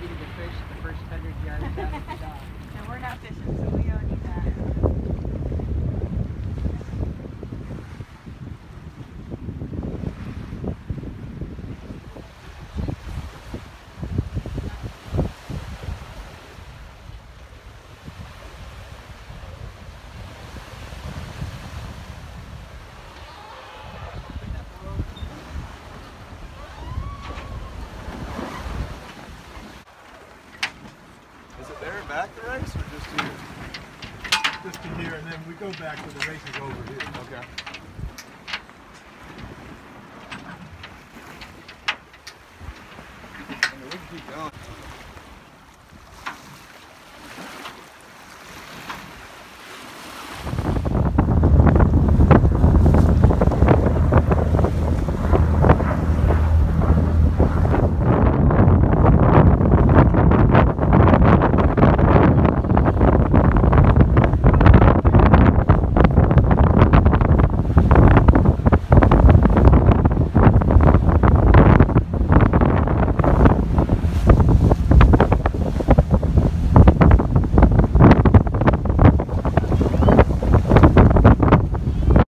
the fish the first hundred yards out of the dock. and we're not fishing, so back the race or just here? Just to here, and then we go back to the race is over here. Okay.